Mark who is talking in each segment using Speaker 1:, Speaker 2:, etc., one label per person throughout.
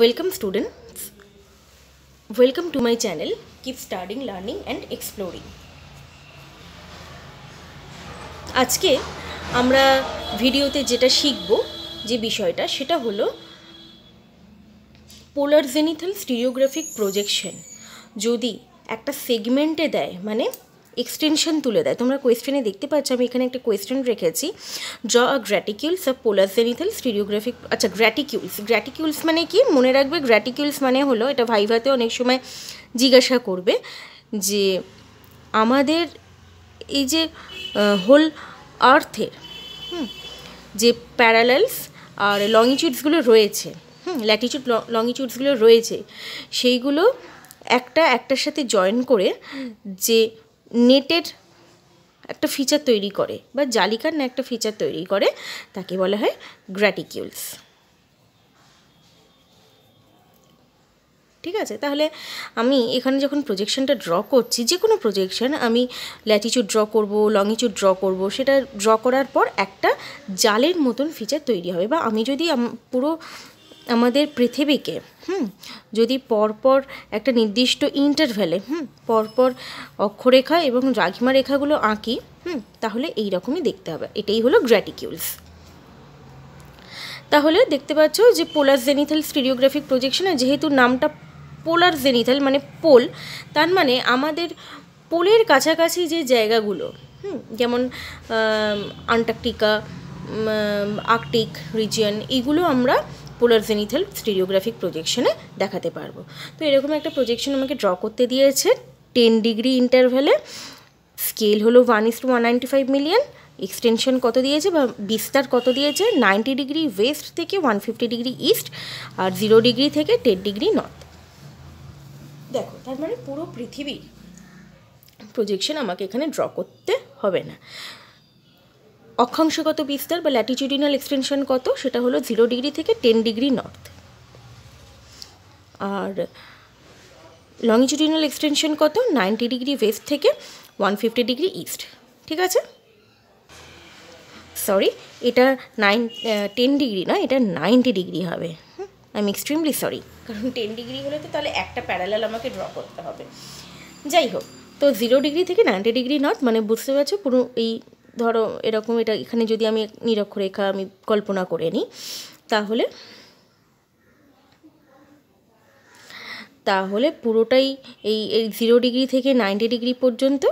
Speaker 1: Welcome students. Welcome to my channel. Keep studying, learning and exploring. আজকে আমরা ভিডিওতে যেটা শিখব যে বিষয়টা সেটা হলো পোলার জেনিথাল স্টিরিওগ্রাফিক প্রজেকশন যদি একটা সেগমেন্টে দেয় মানে এক্সটেনশন তুলে দেয় তোমরা কোয়েশ্চেনে দেখতে পাচ্ছ আমি এখানে একটা কোয়েশ্চেন রেখেছি জ আ graticules of polar zenithal stereographic আচ্ছা গ্র্যাটিকিউলস গ্র্যাটিকিউলস মানে কি মনে রাখবে গ্র্যাটিকিউলস মানে হলো এটা ভাইভাতে অনেক সময় জিজ্ঞাসা করবে যে আমাদের এই যে হোল আর্থের যে প্যারালালস আর লংইটিউডসগুলো রয়েছে হুম ল্যাটিচিউড লংইটিউডসগুলো রয়েছে সেইগুলো একটা একটার সাথে জয়েন করে যে নেটের একটা ফিচার তৈরি করে বা জালিকার না একটা ফিচার তৈরি করে তাকে বলা হয় গ্র্যাটিকিউলস ঠিক আছে তাহলে আমি এখানে যখন প্রজেকশনটা ড্র করছি যে কোনো প্রজেকশন আমি ল্যাটিচুড ড্র করব লংচুড ড্র করব সেটা ড্র করার পর একটা জালের মতন ফিচার তৈরি হবে বা আমি যদি পুরো আমাদের পৃথিবীকে হুম যদি পরপর একটা নির্দিষ্ট ইন্টারভ্যালে হুম পরপর অক্ষরেখা এবং রাঘিমা রেখাগুলো আঁকি হুম তাহলে এই রকমই দেখতে হবে এটাই হলো গ্র্যাটিকিউলস তাহলে দেখতে পাচ্ছ যে পোলার জেনিথাল স্টিরিওগ্রাফিক প্রজেকশনে যেহেতু নামটা পোলার জেনিথাল মানে পোল তার মানে আমাদের পোলের কাছাকাছি যে জায়গাগুলো হুম যেমন আন্টার্কটিকা আর্কটিক রিজিয়ন এগুলো আমরা পোলার জেনিথাল স্টিরিওগ্রাফিক প্রজেকশনে দেখাতে পারবো তো এরকম একটা প্রজেকশন আমাকে ড্র করতে দিয়েছে টেন ডিগ্রি ইন্টারভ্যালে স্কেল হলো one is to one five million extension কত দিয়েছে বা বিস্তার কত দিয়েছে নাইনটি ডিগ্রি ওয়েস্ট থেকে ওয়ান ফিফটি ডিগ্রি ইস্ট আর জিরো ডিগ্রি থেকে টেন ডিগ্রি নর্থ দেখো তার মানে পুরো পৃথিবীর প্রজেকশন আমাকে এখানে ড্র করতে হবে না অক্ষাংশগত বিস্তার বা ল্যাটিচিউডিনাল এক্সটেনশন কত সেটা হলো জিরো ডিগ্রি থেকে টেন ডিগ্রি নর্থ আর লংজিটিউডিনাল এক্সটেনশন কত নাইনটি ডিগ্রি ওয়েস্ট থেকে ওয়ান ফিফটি ডিগ্রি ইস্ট ঠিক আছে সরি এটা নাইন টেন ডিগ্রি না এটা নাইনটি ডিগ্রি হবে আই এম এক্সট্রিমলি সরি কারণ টেন ডিগ্রি হলে তো তাহলে একটা প্যারালাল আমাকে ড্র করতে হবে যাই হোক তো জিরো ডিগ্রি থেকে নাইনটি ডিগ্রি নর্থ মানে বুঝতে পারছো পুরো এই ধরো এরকম এটা এখানে যদি আমি নিরক্ষরেখা আমি কল্পনা করে নিই তাহলে তাহলে পুরোটাই এই এই জিরো ডিগ্রি থেকে নাইনটি ডিগ্রি পর্যন্ত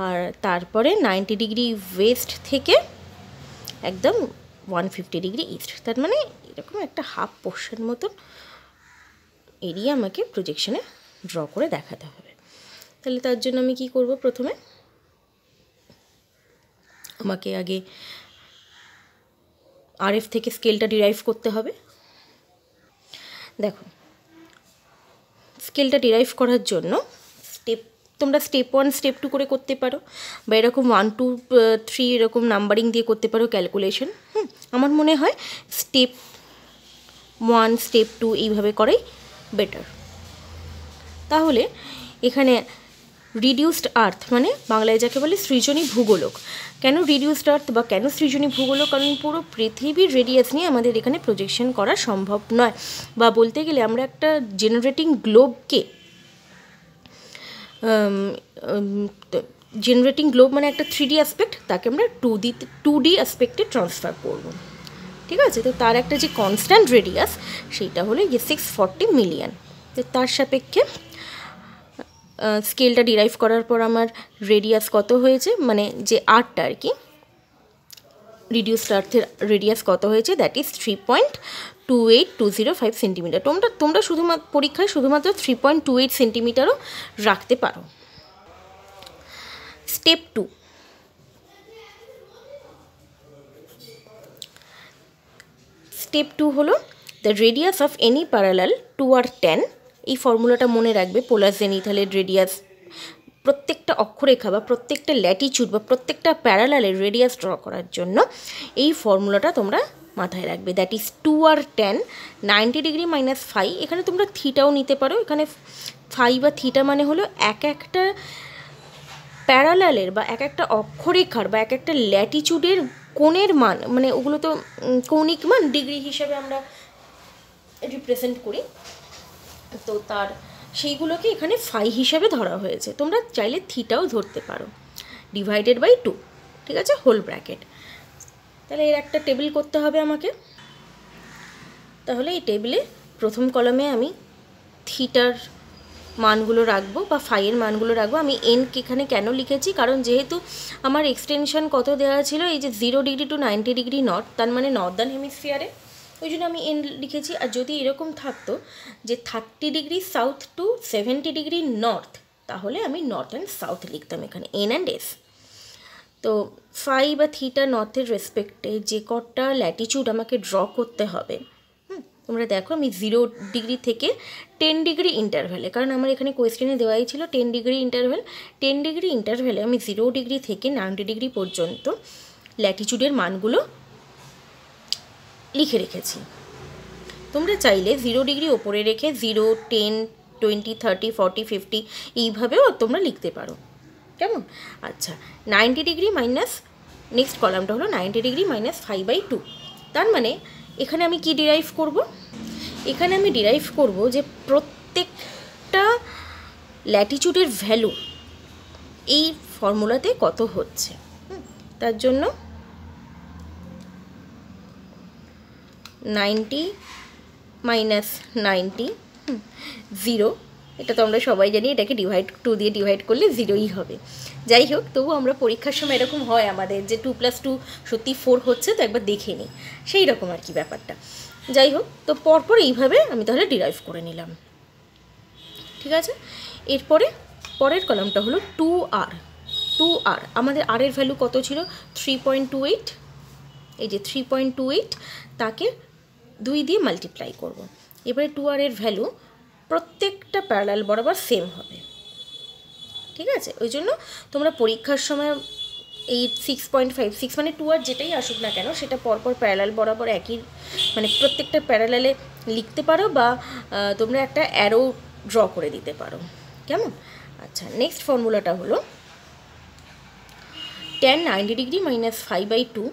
Speaker 1: আর তারপরে নাইনটি ডিগ্রি ওয়েস্ট থেকে একদম ওয়ান ফিফটি ডিগ্রি ইস্ট তার মানে এরকম একটা হাফ পোর্শন মতন এরিয়া আমাকে প্রজেকশনে ড্র করে দেখাতে হবে তাহলে তার জন্য আমি কি করব প্রথমে আমাকে আগে আরএফ থেকে স্কেলটা ডিরাইভ করতে হবে দেখো স্কেলটা ডিরাইভ করার জন্য স্টেপ তোমরা স্টেপ ওয়ান স্টেপ টু করে করতে পারো বা এরকম ওয়ান টু থ্রি এরকম নাম্বারিং দিয়ে করতে পারো ক্যালকুলেশন হুম আমার মনে হয় স্টেপ ওয়ান স্টেপ টু এইভাবে করাই বেটার তাহলে এখানে রিডিউসড আর্থ মানে বাংলায় যাকে বলে সৃজনী ভূগোলক কেন রিডিউসড আর্থ বা কেন সৃজনী ভূগোলক কারণ পুরো পৃথিবীর রেডিয়াস নিয়ে আমাদের এখানে প্রজেকশন করা সম্ভব নয় বা বলতে গেলে আমরা একটা জেনারেটিং গ্লোবকে জেনারেটিং গ্লোব মানে একটা থ্রি ডি অ্যাসপেক্ট তাকে আমরা টু ডি টু ডি অ্যাসপেক্টে ট্রান্সফার করব ঠিক আছে তো তার একটা যে কনস্ট্যান্ট রেডিয়াস সেইটা হলো গিয়ে সিক্স ফর্টি মিলিয়ন তো তার সাপেক্ষে স্কেলটা ডিরাইভ করার পর আমার রেডিয়াস কত হয়েছে মানে যে আর্টটা আর কি রিডিউসড আর্থের রেডিয়াস কত হয়েছে that is three point two eight two zero five centimetre তোমরা তোমরা শুধুমাত্র পরীক্ষায় শুধুমাত্র থ্রি পয়েন্ট টু এইট সেন্টিমিটারও রাখতে পারো স্টেপ টু স্টেপ টু হলো the radius of any parallel two R tan এই ফর্মুলাটা মনে রাখবে পোলার জেনিথালের রেডিয়াস প্রত্যেকটা অক্ষরেখা বা প্রত্যেকটা ল্যাটিচুড বা প্রত্যেকটা প্যারালালের রেডিয়াস ড্র করার জন্য এই ফর্মুলাটা তোমরা মাথায় রাখবে that is two R tan ninety degree minus five এখানে তোমরা থিটাও নিতে পারো এখানে ফাইভ বা থিটা মানে হলো এক একটা প্যারালালের বা এক একটা অক্ষরেখার বা এক একটা ল্যাটিচুডের কোণের মান মানে ওগুলো তো কৌণিক মান ডিগ্রি হিসাবে আমরা রিপ্রেজেন্ট করি তো তার সেইগুলোকে এখানে ফাই হিসাবে ধরা হয়েছে তোমরা চাইলে থিটাও ধরতে পারো ডিভাইডেড বাই টু ঠিক আছে হোল ব্র্যাকেট তাহলে এর একটা টেবিল করতে হবে আমাকে তাহলে এই টেবিলে প্রথম কলমে আমি থিটার মানগুলো রাখবো বা ফাইয়ের মানগুলো রাখবো আমি এন এখানে কেন লিখেছি কারণ যেহেতু আমার এক্সটেনশন কত দেওয়া ছিল এই যে zero degree to ninety degree north তার মানে নর্দার্ন হেমিসফিয়ারে ওই জন্য আমি এন লিখেছি আর যদি এরকম থাকতো যে thirty degree south to seventy degree north তাহলে আমি নর্থ অ্যান্ড সাউথ লিখতাম এখানে এন অ্যান্ড এস তো ফাই বা থিটা নর্থের রেসপেক্টে যে কটা ল্যাটিচিউড আমাকে ড্র করতে হবে তোমরা দেখো আমি জিরো ডিগ্রি থেকে টেন ডিগ্রি ইন্টারভেলে কারণ আমার এখানে কোয়েশ্চেনে দেওয়াই ছিল ten degree interval ten degree ইন্টারভেলে আমি জিরো ডিগ্রি থেকে নাইনটি ডিগ্রি পর্যন্ত ল্যাটিচিউডের মানগুলো লিখে রেখেছি তোমরা চাইলে জিরো ডিগ্রি ওপরে রেখে zero ten twenty thirty forty fifty এইভাবেও তোমরা লিখতে পারো কেমন আচ্ছা নাইনটি ডিগ্রি মাইনাস নেক্সট কলামটা হলো ninety degree minus five by two তার মানে এখানে আমি কি ডিরাইভ করব এখানে আমি ডিরাইভ করব যে প্রত্যেকটা ল্যাটিচিউডের ভ্যালু এই ফর্মুলাতে কত হচ্ছে তার জন্য নাইনটি মাইনাস নাইনটি জিরো এটা তো আমরা সবাই জানি এটাকে ডিভাইড টু দিয়ে ডিভাইড করলে জিরোই হবে যাই হোক তবু আমরা পরীক্ষার সময় এরকম হয় আমাদের যে টু প্লাস টু সত্যি ফোর হচ্ছে তো একবার দেখে নিই সেই রকম আর কি ব্যাপারটা যাই হোক তো পরপর এইভাবে আমি তাহলে ডিরাইভ করে নিলাম ঠিক আছে এরপরে পরের কলামটা হলো টু আর টু আর আমাদের আরের ভ্যালু কত ছিল থ্রি পয়েন্ট টু এইট এই যে থ্রি পয়েন্ট টু এইট তাকে দুই দিয়ে মাল্টিপ্লাই করব। এবারে টু আর এর ভ্যালু প্রত্যেকটা প্যারালাল বরাবর সেম হবে ঠিক আছে ওই জন্য তোমরা পরীক্ষার সময় এই সিক্স পয়েন্ট ফাইভ সিক্স মানে টু আর যেটাই আসুক না কেন সেটা পরপর প্যারালাল বরাবর একই মানে প্রত্যেকটা প্যারালালে লিখতে পারো বা তোমরা একটা অ্যারো ড্র করে দিতে পারো কেমন আচ্ছা নেক্সট ফর্মুলাটা হলো tan ninety degree minus five by two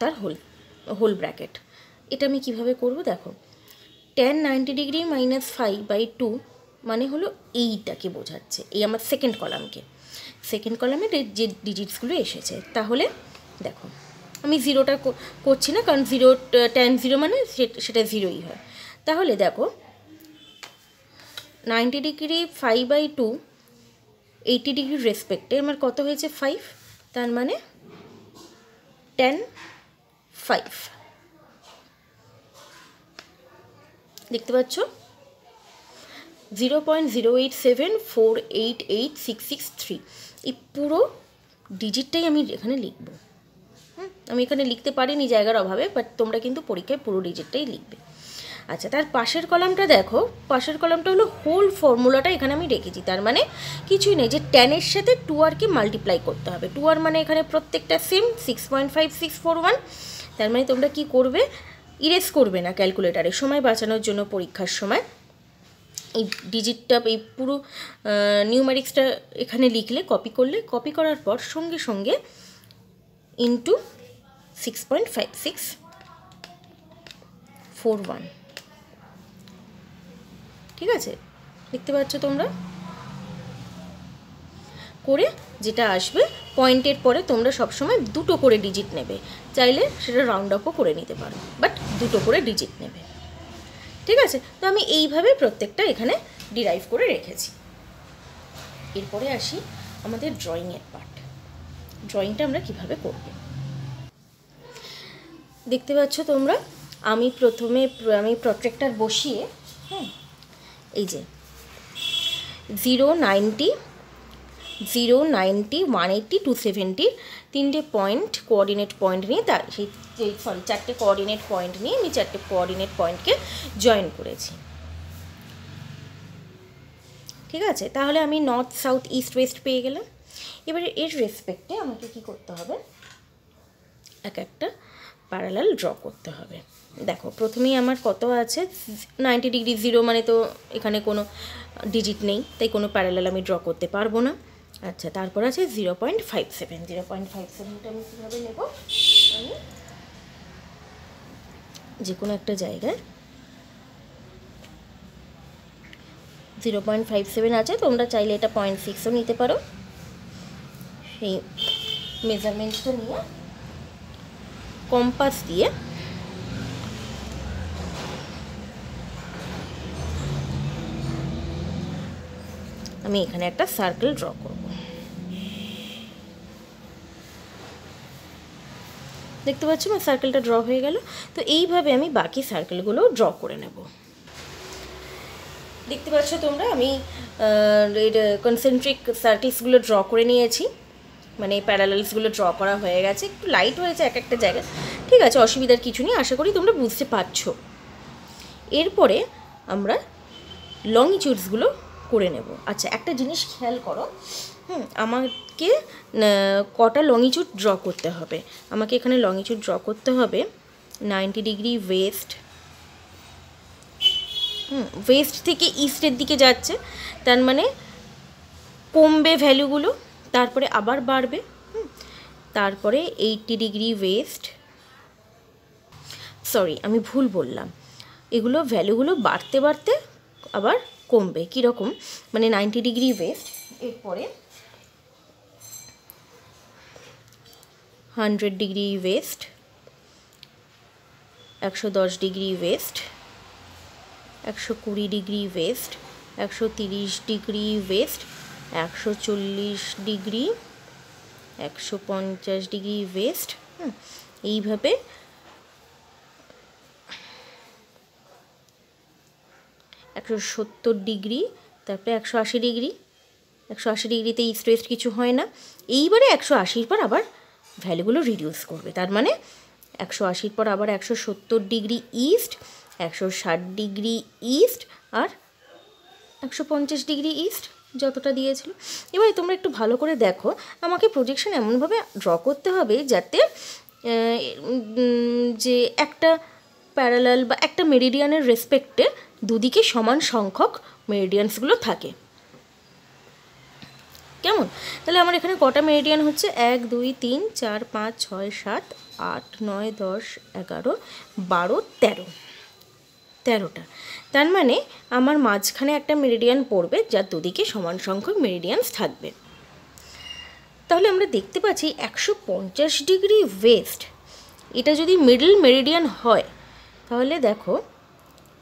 Speaker 1: তার হোল হোল ব্র্যাকেট এটা আমি কিভাবে করব দেখো tan ninety degree minus five by two মানে হলো এইটাকে বোঝাচ্ছে এই আমার সেকেন্ড কলামকে সেকেন্ড কলামে যে ডিজিটসগুলো এসেছে তাহলে দেখো আমি জিরোটা করছি না কারণ জিরো টেন জিরো মানে সেটা জিরোই হয় তাহলে দেখো ninety degree five by two eighty ডিগ্রির রেসপেক্টে আমার কত হয়েছে ফাইভ তার মানে টেন ফাইভ দেখতে পাচ্ছ zero point zero eight seven four eight eight six six three এই পুরো ডিজিটটাই আমি এখানে লিখব আমি এখানে লিখতে পারিনি জায়গার অভাবে বাট তোমরা কিন্তু পরীক্ষায় পুরো ডিজিটটাই লিখবে আচ্ছা তার পাশের কলামটা দেখো পাশের কলামটা হলো হোল ফর্মুলাটা এখানে আমি রেখেছি তার মানে কিছুই নেই যে টেনের সাথে টু আরকে মাল্টিপ্লাই করতে হবে টু আর মানে এখানে প্রত্যেকটা same six point five six four one তার মানে তোমরা কি করবে ইরেজ করবে না ক্যালকুলেটারে সময় বাঁচানোর জন্য পরীক্ষার সময় এই ডিজিটটা এই পুরো নিউমারিক্সটা এখানে লিখলে কপি করলে কপি করার পর সঙ্গে সঙ্গে into six point five six four one ঠিক আছে দেখতে পাচ্ছ তোমরা করে যেটা আসবে পয়েন্টের পরে তোমরা সবসময় দুটো করে ডিজিট নেবে চাইলে সেটা রাউন্ড আপও করে নিতে পারো বাট দুটো করে ডিজিট নেবে ঠিক আছে তো আমি এইভাবে প্রত্যেকটা এখানে ডিরাইভ করে রেখেছি এরপরে আসি আমাদের ড্রয়িংয়ের পার্ট ড্রয়িংটা আমরা কিভাবে করব দেখতে পাচ্ছ তোমরা আমি প্রথমে আমি প্রটেক্টার বসিয়ে হ্যাঁ এই যে zero ninety zero ninety one eighty two সেভেন্টির তিনটে পয়েন্ট কোঅর্ডিনেট পয়েন্ট নিয়ে তার সেই সরি চারটে কোঅর্ডিনেট পয়েন্ট নিয়ে আমি চারটে কোঅর্ডিনেট পয়েন্টকে জয়েন করেছি ঠিক আছে তাহলে আমি নর্থ সাউথ ইস্ট ওয়েস্ট পেয়ে গেলাম এবারে এর রেসপেক্টে আমাকে কি করতে হবে এক একটা প্যারালাল ড্র করতে হবে দেখো প্রথমেই আমার কত আছে নাইনটি ডিগ্রি জিরো মানে তো এখানে কোনো ডিজিট নেই তাই কোনো প্যারালাল আমি ড্র করতে পারবো না আচ্ছা তারপর আছে zero point five seven zero point five সেভেনটা আমি কীভাবে নেব আমি যে কোনো একটা জায়গায় জিরো পয়েন্ট ফাইভ সেভেন আছে তোমরা চাইলে এটা পয়েন্ট সিক্সও নিতে পারো সেই মেজারমেন্টটা নিয়ে কম্পাস দিয়ে আমি এখানে একটা সার্কেল ড্র করব দেখতে পাচ্ছ আমার সার্কেলটা ড্র হয়ে গেল তো এইভাবে আমি বাকি সার্কেলগুলো ড্র করে নেব দেখতে পাচ্ছ তোমরা আমি এর কনসেন্ট্রিক সার্কেলসগুলো ড্র করে নিয়েছি মানে প্যারালালসগুলো ড্র করা হয়ে গেছে একটু লাইট হয়েছে এক একটা জায়গায় ঠিক আছে অসুবিধার কিছু নেই আশা করি তোমরা বুঝতে পারছ এরপরে আমরা চুটসগুলো করে নেব আচ্ছা একটা জিনিস খেয়াল করো হুম আমাকে কটা লঙিচুট ড্র করতে হবে আমাকে এখানে লংইচুড ড্র করতে হবে ninety degree west hmm west থেকে ইস্টের দিকে যাচ্ছে তার মানে কমবে ভ্যালুগুলো তারপরে আবার বাড়বে হুম তারপরে এইটটি ডিগ্রি ওয়েস্ট সরি আমি ভুল বললাম এগুলো ভ্যালুগুলো বাড়তে বাড়তে আবার কমবে কীরকম মানে নাইনটি ডিগ্রি ওয়েস্ট এরপরে হান্ড্রেড ডিগ্রি ওয়েস্ট একশো দশ ডিগ্রি ওয়েস্ট একশো কুড়ি ডিগ্রি ওয়েস্ট একশো তিরিশ ডিগ্রি ওয়েস্ট একশো চল্লিশ ডিগ্রি একশো পঞ্চাশ ডিগ্রি ওয়েস্ট এইভাবে একশো সত্তর ডিগ্রি তারপরে একশো আশি ডিগ্রি একশো আশি ডিগ্রিতে ইস্ট ওয়েস্ট কিছু হয় না এইবারে একশো আশির পর আবার ভ্যালুগুলো রিডিউস করবে তার মানে একশো আশির পর আবার একশো সত্তর ডিগ্রি ইস্ট একশো ষাট ডিগ্রি ইস্ট আর একশো পঞ্চাশ ডিগ্রি ইস্ট যতটা দিয়েছিল এবারে তোমরা একটু ভালো করে দেখো আমাকে প্রজেকশন এমনভাবে ড্র করতে হবে যাতে যে একটা প্যারালাল বা একটা মেরিডিয়ানের রেসপেক্টে দুদিকে সমান সংখ্যক মেরিডিয়ানসগুলো থাকে কেমন তাহলে আমার এখানে কটা মেরিডিয়ান হচ্ছে এক দুই তিন চার পাঁচ ছয় সাত আট নয় দশ এগারো বারো তেরো তেরোটা তার মানে আমার মাঝখানে একটা মেরিডিয়ান পড়বে যার দুদিকে সমান সংখ্যক মেরিডিয়ানস থাকবে তাহলে আমরা দেখতে পাচ্ছি একশো পঞ্চাশ ডিগ্রি ওয়েস্ট এটা যদি মিডল মেরিডিয়ান হয় তাহলে দেখো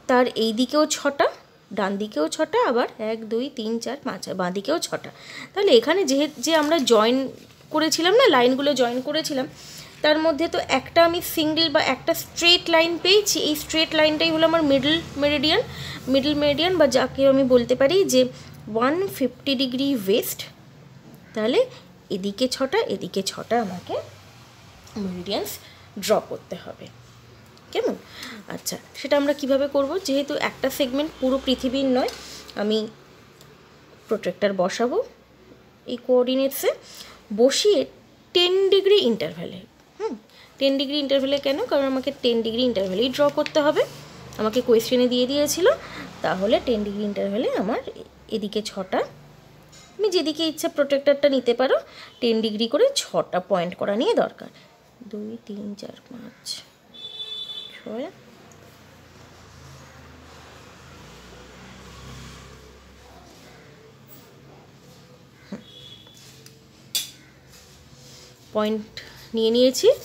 Speaker 1: তার এই দিকেও ছটা ডান দিকেও ছটা আবার এক দুই তিন চার পাঁচ বাঁ দিকেও ছটা তাহলে এখানে যেহে যে আমরা জয়েন করেছিলাম না লাইনগুলো জয়েন করেছিলাম তার মধ্যে তো একটা আমি সিঙ্গেল বা একটা স্ট্রেট লাইন পেয়েছি এই স্ট্রেট লাইনটাই হলো আমার মিডল মেরিডিয়ান মিডল মেরিডিয়ান বা যাকে আমি বলতে পারি যে ওয়ান ফিফটি ডিগ্রি ওয়েস্ট তাহলে এদিকে ছটা এদিকে ছটা আমাকে মেরিডিয়ানস ড্র করতে হবে কেমন আচ্ছা সেটা আমরা কিভাবে করব যেহেতু একটা সেগমেন্ট পুরো পৃথিবীর নয় আমি প্রোটেক্টার বসাবো এই কোঅর্ডিনেটসে বসিয়ে টেন ডিগ্রি ইন্টারভ্যালে হুম টেন ডিগ্রি ইন্টারভ্যালে কেন কারণ আমাকে টেন ডিগ্রি ইন্টারভ্যালেই ড্র করতে হবে আমাকে কোয়েশ্চেনে দিয়ে দিয়েছিল তাহলে টেন ডিগ্রি ইন্টারভ্যালে আমার এদিকে ছটা তুমি যেদিকে ইচ্ছা প্রোটেক্টারটা নিতে পারো টেন ডিগ্রি করে ছটা পয়েন্ট করা নিয়ে দরকার দুই তিন চার পাঁচ Şöyle. পয়েন্ট নিয়ে নিয়েছি আমি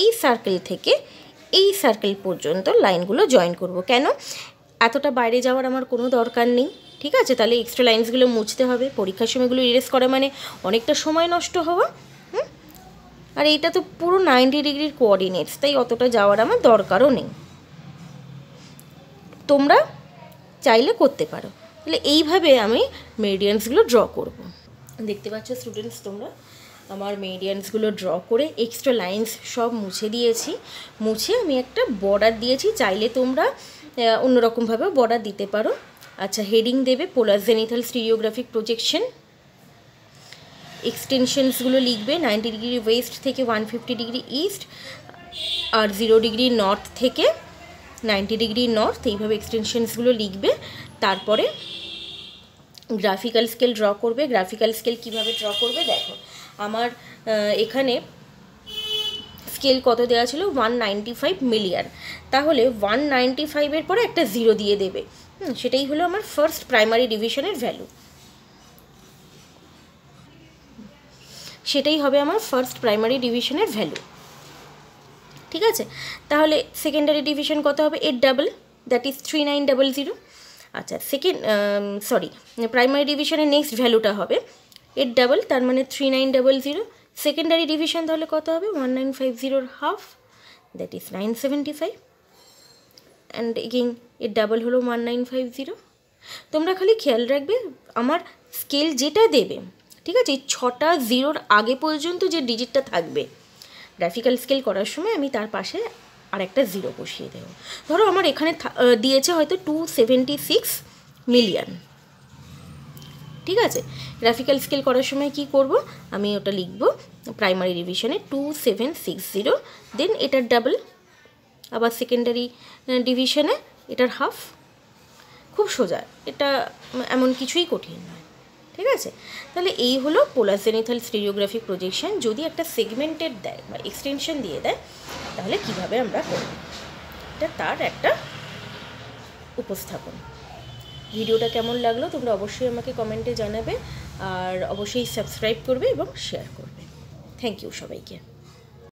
Speaker 1: এই সার্কেল থেকে এই সার্কেল পর্যন্ত লাইনগুলো জয়েন করব কেন এতটা বাইরে যাওয়ার আমার কোনো দরকার নেই ঠিক আছে তাহলে এক্সট্রা লাইন্সগুলো মুছতে হবে পরীক্ষার সময়গুলো ইরেজ করা মানে অনেকটা সময় নষ্ট হওয়া আর এইটা তো পুরো নাইনটি ডিগ্রির কোয়ার্ডিনেটস তাই অতটা যাওয়ার আমার দরকারও নেই তোমরা চাইলে করতে পারো তাহলে এইভাবে আমি মেডিয়ানসগুলো ড্র করব। দেখতে পাচ্ছ স্টুডেন্টস তোমরা আমার মেডিয়ানসগুলো ড্র করে এক্সট্রা লাইন্স সব মুছে দিয়েছি মুছে আমি একটা বর্ডার দিয়েছি চাইলে তোমরা অন্যরকমভাবেও বর্ডার দিতে পারো আচ্ছা হেডিং দেবে পোলার জেনিথাল স্টিরিওগ্রাফিক প্রজেকশন এক্সটেনশনসগুলো লিখবে নাইনটি ডিগ্রি ওয়েস্ট থেকে ওয়ান ফিফটি ডিগ্রি ইস্ট আর জিরো ডিগ্রি নর্থ থেকে নাইনটি ডিগ্রি নর্থ এইভাবে এক্সটেনশনসগুলো লিখবে তারপরে গ্রাফিক্যাল স্কেল ড্র করবে গ্রাফিক্যাল স্কেল কিভাবে ড্র করবে দেখো আমার এখানে স্কেল কত দেওয়া ছিল ওয়ান নাইনটি ফাইভ মিলিয়ার তাহলে ওয়ান নাইনটি ফাইভের পরে একটা জিরো দিয়ে দেবে হুম সেটাই হলো আমার ফার্স্ট প্রাইমারি ডিভিশনের ভ্যালু সেটাই হবে আমার ফার্স্ট প্রাইমারি ডিভিশনের ভ্যালু ঠিক আছে তাহলে সেকেন্ডারি ডিভিশন কত হবে eight double that is three nine double zero আচ্ছা সেকেন্ড সরি প্রাইমারি ডিভিশনের নেক্সট ভ্যালুটা হবে এইট ডাবল তার মানে three nine double zero secondary division তাহলে কত হবে ওয়ান নাইন ফাইভ জিরোর half that is nine seventy five and again এর ডাবল হলো ওয়ান নাইন ফাইভ জিরো তোমরা খালি খেয়াল রাখবে আমার স্কেল যেটা দেবে ঠিক আছে ছটা জিরোর আগে পর্যন্ত যে ডিজিটটা থাকবে গ্রাফিক্যাল স্কেল করার সময় আমি তার পাশে আর একটা জিরো বসিয়ে দেবো ধরো আমার এখানে দিয়েছে হয়তো টু সেভেন্টি সিক্স মিলিয়ন ঠিক আছে গ্রাফিক্যাল স্কেল করার সময় কি করব আমি ওটা লিখব প্রাইমারি রিভিশনে two seven six zero then এটার ডাবল আবার সেকেন্ডারি ডিভিশনে এটার হাফ খুব সোজা এটা এমন কিছুই কঠিন নয় ঠিক আছে তাহলে এই হলো পোলাসেনিথাল স্টেরিওগ্রাফিক স্টিরিওগ্রাফিক প্রজেকশন যদি একটা সেগমেন্টেড দেয় বা এক্সটেনশন দিয়ে দেয় তাহলে কিভাবে আমরা করব এটা তার একটা উপস্থাপন ভিডিওটা কেমন লাগলো তোমরা অবশ্যই আমাকে কমেন্টে জানাবে আর অবশ্যই সাবস্ক্রাইব করবে এবং শেয়ার করবে থ্যাংক ইউ সবাইকে